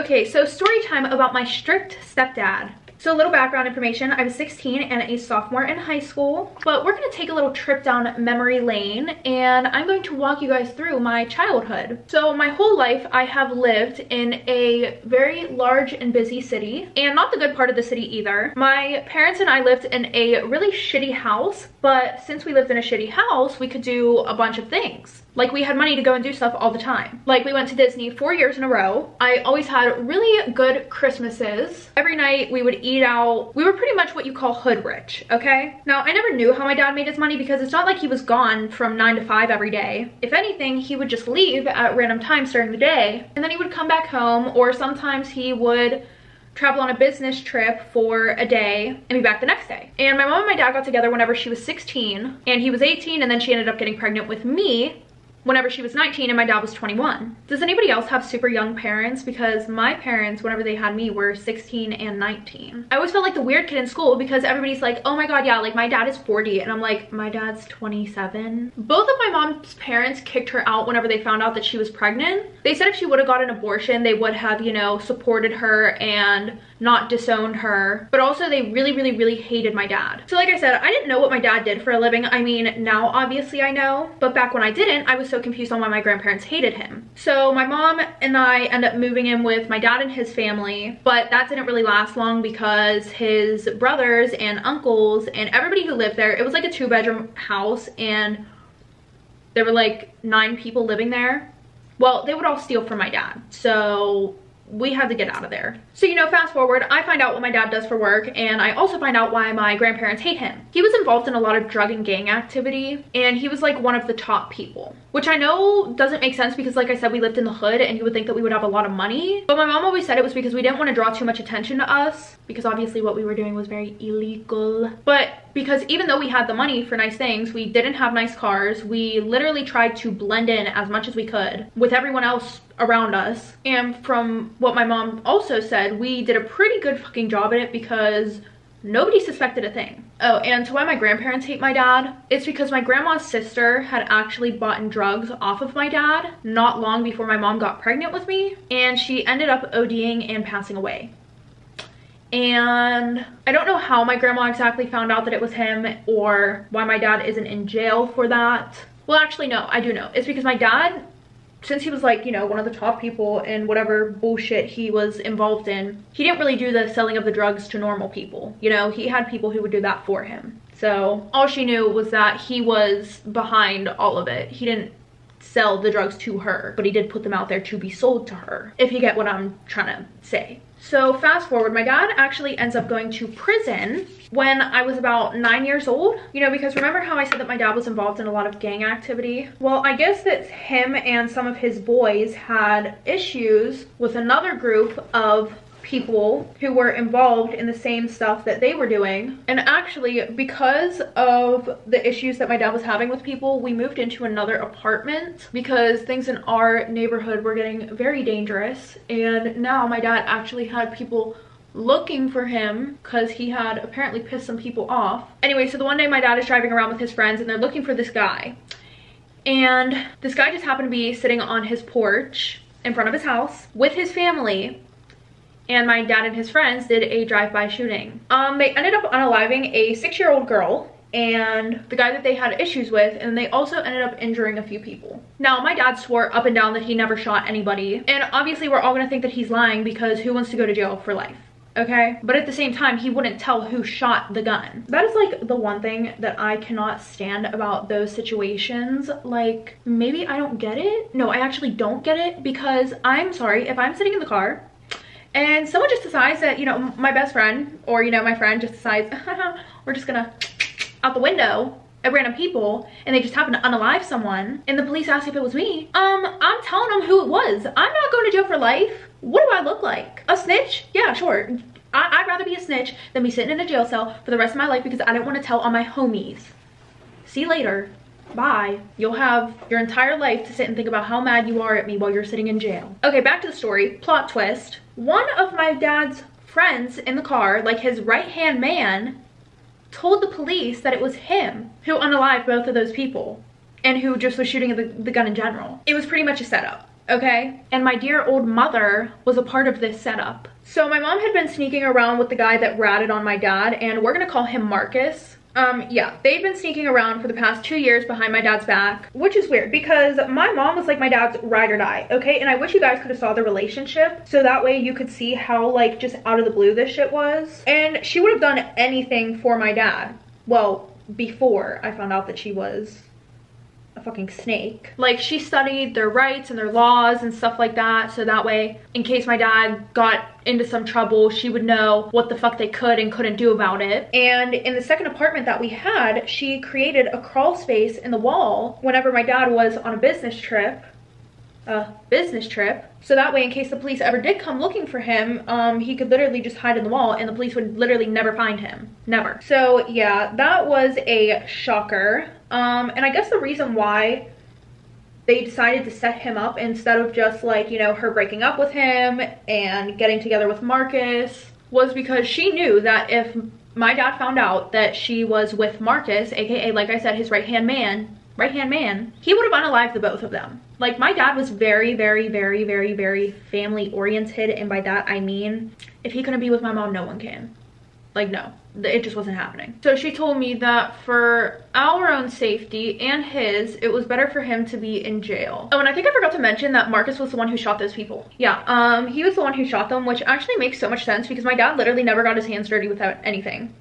Okay, so story time about my strict stepdad. So a little background information, I was 16 and a sophomore in high school, but we're gonna take a little trip down memory lane and I'm going to walk you guys through my childhood. So my whole life I have lived in a very large and busy city and not the good part of the city either. My parents and I lived in a really shitty house, but since we lived in a shitty house, we could do a bunch of things. Like we had money to go and do stuff all the time. Like we went to Disney four years in a row. I always had really good Christmases. Every night we would eat out. We were pretty much what you call hood rich, okay? Now I never knew how my dad made his money because it's not like he was gone from nine to five every day. If anything, he would just leave at random times during the day and then he would come back home or sometimes he would travel on a business trip for a day and be back the next day. And my mom and my dad got together whenever she was 16 and he was 18 and then she ended up getting pregnant with me whenever she was 19 and my dad was 21. Does anybody else have super young parents? Because my parents, whenever they had me, were 16 and 19. I always felt like the weird kid in school because everybody's like, oh my god, yeah, like my dad is 40. And I'm like, my dad's 27. Both of my mom's parents kicked her out whenever they found out that she was pregnant. They said if she would have got an abortion, they would have, you know, supported her and not disowned her. But also they really, really, really hated my dad. So like I said, I didn't know what my dad did for a living. I mean, now obviously I know. But back when I didn't, I was so confused on why my grandparents hated him. So my mom and I end up moving in with my dad and his family, but that didn't really last long because his brothers and uncles and everybody who lived there, it was like a two bedroom house and there were like nine people living there. Well, they would all steal from my dad. So we had to get out of there. So, you know, fast forward, I find out what my dad does for work and I also find out why my grandparents hate him. He was involved in a lot of drug and gang activity and he was like one of the top people, which I know doesn't make sense because like I said, we lived in the hood and you would think that we would have a lot of money. But my mom always said it was because we didn't want to draw too much attention to us because obviously what we were doing was very illegal. But because even though we had the money for nice things, we didn't have nice cars. We literally tried to blend in as much as we could with everyone else around us. And from what my mom also said, we did a pretty good fucking job at it because nobody suspected a thing. Oh, and to why my grandparents hate my dad, it's because my grandma's sister had actually bought drugs off of my dad not long before my mom got pregnant with me, and she ended up ODing and passing away. And I don't know how my grandma exactly found out that it was him or why my dad isn't in jail for that. Well, actually, no, I do know. It's because my dad since he was like, you know, one of the top people in whatever bullshit he was involved in, he didn't really do the selling of the drugs to normal people. You know, he had people who would do that for him. So all she knew was that he was behind all of it. He didn't sell the drugs to her, but he did put them out there to be sold to her, if you get what I'm trying to say. So fast forward, my dad actually ends up going to prison when I was about nine years old. You know, because remember how I said that my dad was involved in a lot of gang activity? Well, I guess that him and some of his boys had issues with another group of people who were involved in the same stuff that they were doing. And actually, because of the issues that my dad was having with people, we moved into another apartment because things in our neighborhood were getting very dangerous. And now my dad actually had people looking for him because he had apparently pissed some people off. Anyway, so the one day my dad is driving around with his friends and they're looking for this guy. And this guy just happened to be sitting on his porch in front of his house with his family and my dad and his friends did a drive-by shooting. Um, they ended up unaliving a six-year-old girl and the guy that they had issues with and they also ended up injuring a few people. Now my dad swore up and down that he never shot anybody and obviously we're all gonna think that he's lying because who wants to go to jail for life? okay but at the same time he wouldn't tell who shot the gun that is like the one thing that i cannot stand about those situations like maybe i don't get it no i actually don't get it because i'm sorry if i'm sitting in the car and someone just decides that, you know, my best friend or, you know, my friend just decides, we're just gonna out the window at random people and they just happen to unalive someone and the police ask if it was me, um, I'm telling them who it was. I'm not going to jail for life. What do I look like? A snitch? Yeah, sure. I would rather be a snitch than be sitting in a jail cell for the rest of my life because I didn't want to tell all my homies. See you later bye. You'll have your entire life to sit and think about how mad you are at me while you're sitting in jail. Okay, back to the story. Plot twist. One of my dad's friends in the car, like his right-hand man, told the police that it was him who unalived both of those people and who just was shooting the, the gun in general. It was pretty much a setup okay? And my dear old mother was a part of this setup. So my mom had been sneaking around with the guy that ratted on my dad, and we're gonna call him Marcus. Um, yeah, they've been sneaking around for the past two years behind my dad's back, which is weird because my mom was like my dad's ride or die, okay? And I wish you guys could have saw the relationship so that way you could see how like just out of the blue this shit was. And she would have done anything for my dad. Well, before I found out that she was a fucking snake. Like she studied their rights and their laws and stuff like that. So that way, in case my dad got into some trouble, she would know what the fuck they could and couldn't do about it. And in the second apartment that we had, she created a crawl space in the wall whenever my dad was on a business trip a business trip. So that way, in case the police ever did come looking for him, um, he could literally just hide in the wall and the police would literally never find him. Never. So yeah, that was a shocker. Um, and I guess the reason why they decided to set him up instead of just like, you know, her breaking up with him and getting together with Marcus was because she knew that if my dad found out that she was with Marcus, aka like I said, his right hand man, right hand man, he would have unalived the both of them. Like my dad was very, very, very, very, very family oriented. And by that, I mean, if he couldn't be with my mom, no one can. Like no, it just wasn't happening. So she told me that for our own safety and his, it was better for him to be in jail. Oh, and I think I forgot to mention that Marcus was the one who shot those people. Yeah, um, he was the one who shot them, which actually makes so much sense because my dad literally never got his hands dirty without anything.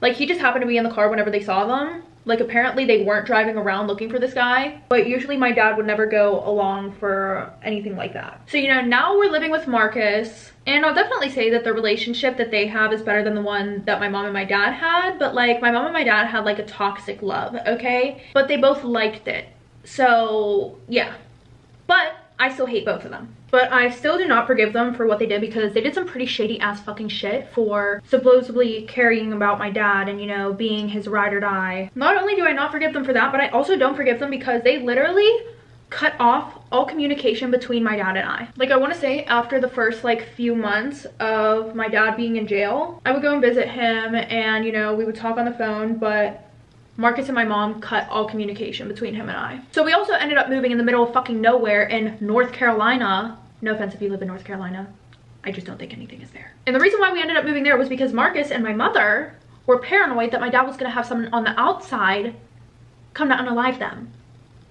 Like he just happened to be in the car whenever they saw them like apparently they weren't driving around looking for this guy, but usually my dad would never go along for anything like that. So, you know, now we're living with Marcus and I'll definitely say that the relationship that they have is better than the one that my mom and my dad had, but like my mom and my dad had like a toxic love, okay? But they both liked it. So, yeah. But I still hate both of them. But I still do not forgive them for what they did because they did some pretty shady ass fucking shit for supposedly caring about my dad and, you know, being his ride or die. Not only do I not forgive them for that, but I also don't forgive them because they literally cut off all communication between my dad and I. Like I want to say after the first like few months of my dad being in jail, I would go and visit him and you know, we would talk on the phone, but Marcus and my mom cut all communication between him and I. So we also ended up moving in the middle of fucking nowhere in North Carolina. No offense if you live in North Carolina. I just don't think anything is there. And the reason why we ended up moving there was because Marcus and my mother were paranoid that my dad was gonna have someone on the outside come to unalive them.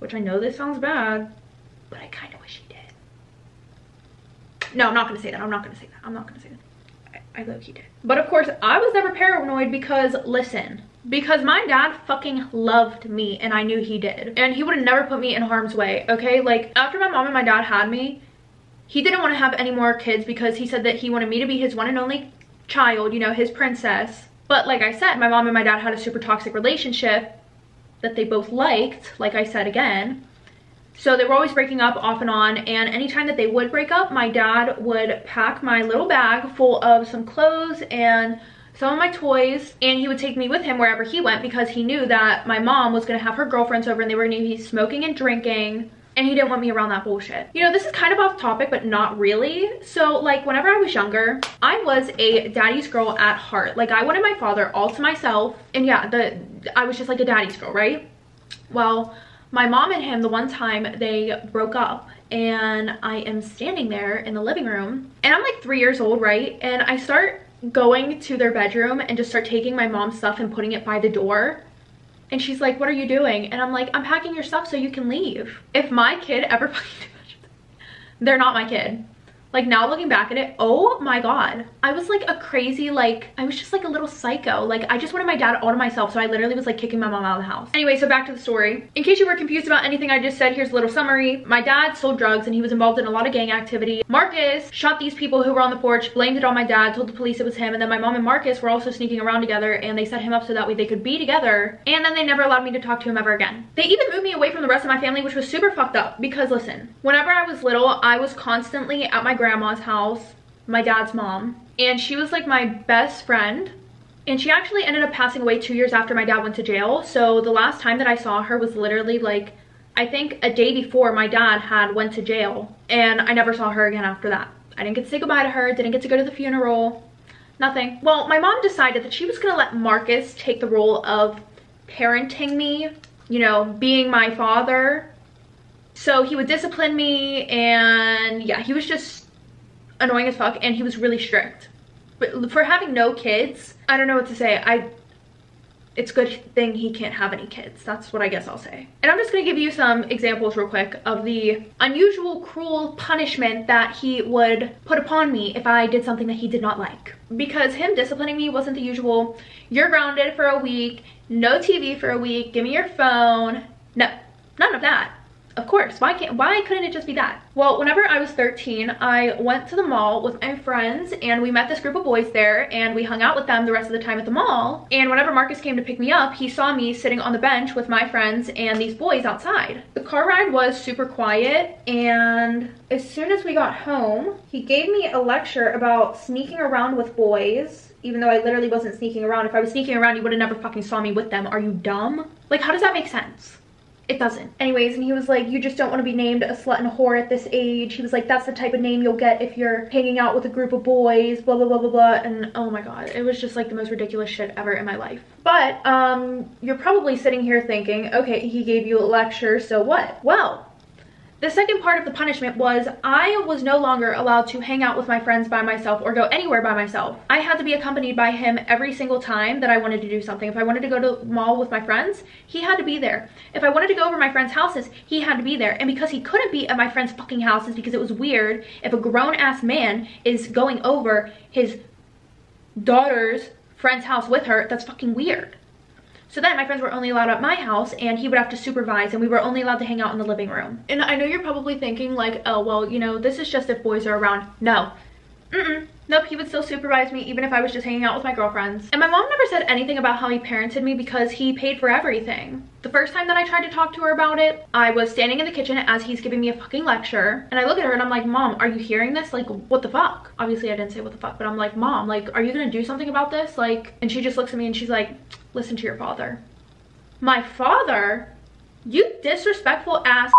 Which I know this sounds bad, but I kind of wish he did. No, I'm not gonna say that. I'm not gonna say that. I'm not gonna say that. I, I low-key did. But of course, I was never paranoid because, listen, because my dad fucking loved me and I knew he did. And he would have never put me in harm's way, okay? Like, after my mom and my dad had me, he didn't want to have any more kids because he said that he wanted me to be his one and only child, you know, his princess. But like I said, my mom and my dad had a super toxic relationship that they both liked, like I said again. So they were always breaking up off and on and anytime that they would break up, my dad would pack my little bag full of some clothes and some of my toys and he would take me with him wherever he went because he knew that my mom was going to have her girlfriends over and they were going to be smoking and drinking and he didn't want me around that bullshit. You know, this is kind of off topic, but not really. So like whenever I was younger, I was a daddy's girl at heart. Like I wanted my father all to myself. And yeah, the I was just like a daddy's girl, right? Well, my mom and him, the one time they broke up and I am standing there in the living room and I'm like three years old, right? And I start going to their bedroom and just start taking my mom's stuff and putting it by the door. And she's like, what are you doing? And I'm like, I'm packing your stuff so you can leave. If my kid ever they're not my kid. Like now looking back at it, oh my god. I was like a crazy, like, I was just like a little psycho. Like I just wanted my dad all to myself. So I literally was like kicking my mom out of the house. Anyway, so back to the story. In case you were confused about anything I just said, here's a little summary. My dad sold drugs and he was involved in a lot of gang activity. Marcus shot these people who were on the porch, blamed it on my dad, told the police it was him. And then my mom and Marcus were also sneaking around together and they set him up so that way they could be together. And then they never allowed me to talk to him ever again. They even moved me away from the rest of my family, which was super fucked up because listen, whenever I was little, I was constantly at my grandma's house my dad's mom and she was like my best friend. And she actually ended up passing away two years after my dad went to jail. So the last time that i saw her was literally like i think a day before my dad had went to jail. And i never saw her again after that. I didn't get to say goodbye to her didn't get to go to the funeral nothing. Well my mom decided that she was gonna let marcus take the role of parenting me you know being my father. So he would discipline me and yeah, he was just annoying as fuck and he was really strict. But for having no kids, I don't know what to say. I it's good thing he can't have any kids. That's what I guess I'll say. And I'm just gonna give you some examples real quick of the unusual cruel punishment that he would put upon me if I did something that he did not like. Because him disciplining me wasn't the usual, you're grounded for a week, no TV for a week, give me your phone. No, none of that. Of course, why can't, why couldn't it just be that? Well, whenever I was 13, I went to the mall with my friends and we met this group of boys there and we hung out with them the rest of the time at the mall. And whenever Marcus came to pick me up, he saw me sitting on the bench with my friends and these boys outside. The car ride was super quiet and as soon as we got home, he gave me a lecture about sneaking around with boys even though I literally wasn't sneaking around. If I was sneaking around, you would have never fucking saw me with them. Are you dumb? Like, how does that make sense? It doesn't. Anyways, and he was like, you just don't want to be named a slut and a whore at this age. He was like, that's the type of name you'll get if you're hanging out with a group of boys, blah, blah, blah, blah, blah. And oh my God, it was just like the most ridiculous shit ever in my life. But um, you're probably sitting here thinking, okay, he gave you a lecture, so what? Well, the second part of the punishment was I was no longer allowed to hang out with my friends by myself or go anywhere by myself. I had to be accompanied by him every single time that I wanted to do something. If I wanted to go to the mall with my friends, he had to be there. If I wanted to go over my friends' houses, he had to be there. And because he couldn't be at my friends' fucking houses because it was weird if a grown-ass man is going over his daughter's friend's house with her, that's fucking weird. So then my friends were only allowed at my house and he would have to supervise and we were only allowed to hang out in the living room. And I know you're probably thinking like, oh, well, you know, this is just if boys are around. No. Mm-mm. Nope, he would still supervise me even if I was just hanging out with my girlfriends. And my mom never said anything about how he parented me because he paid for everything. The first time that I tried to talk to her about it, I was standing in the kitchen as he's giving me a fucking lecture. And I look at her and I'm like, mom, are you hearing this? Like, what the fuck? Obviously I didn't say what the fuck, but I'm like, mom, like, are you gonna do something about this? Like, and she just looks at me and she's like, listen to your father. My father? You disrespectful ass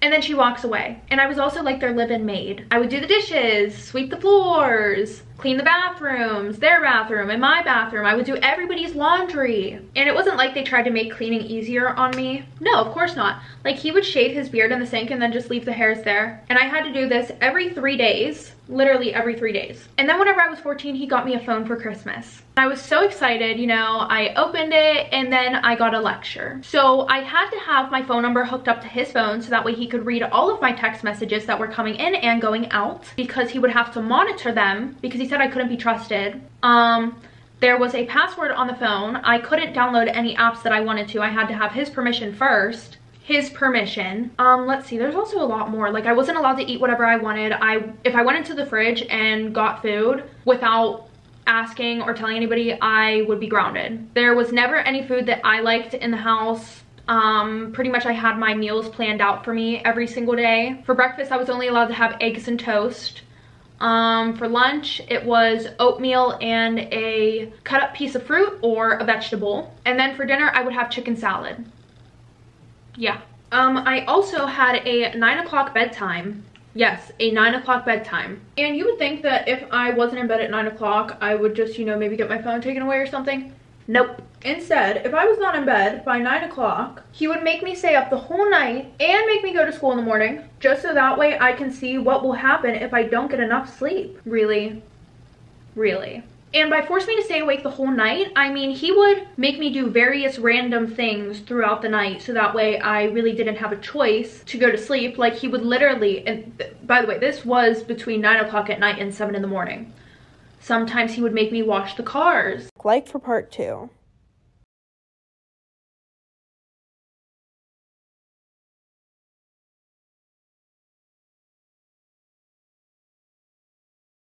and then she walks away. And I was also like their live-in maid. I would do the dishes, sweep the floors, clean the bathrooms, their bathroom and my bathroom. I would do everybody's laundry. And it wasn't like they tried to make cleaning easier on me. No, of course not. Like he would shave his beard in the sink and then just leave the hairs there. And I had to do this every three days literally every three days. And then whenever I was 14, he got me a phone for Christmas. I was so excited, you know, I opened it and then I got a lecture. So I had to have my phone number hooked up to his phone so that way he could read all of my text messages that were coming in and going out because he would have to monitor them because he said I couldn't be trusted. Um, there was a password on the phone. I couldn't download any apps that I wanted to. I had to have his permission first his permission. Um, let's see, there's also a lot more. Like I wasn't allowed to eat whatever I wanted. I If I went into the fridge and got food without asking or telling anybody, I would be grounded. There was never any food that I liked in the house. Um, pretty much I had my meals planned out for me every single day. For breakfast, I was only allowed to have eggs and toast. Um, for lunch, it was oatmeal and a cut up piece of fruit or a vegetable. And then for dinner, I would have chicken salad yeah. Um, I also had a nine o'clock bedtime. Yes, a nine o'clock bedtime. And you would think that if I wasn't in bed at nine o'clock, I would just, you know, maybe get my phone taken away or something. Nope. Instead, if I was not in bed by 9 o'clock, he would make me stay up the whole night and make me go to school in the morning, just so that way I can see what will happen if I don't get enough sleep. Really? Really? And by forcing me to stay awake the whole night, I mean he would make me do various random things throughout the night so that way I really didn't have a choice to go to sleep. Like he would literally, and by the way, this was between 9 o'clock at night and 7 in the morning. Sometimes he would make me wash the cars. Like for part two.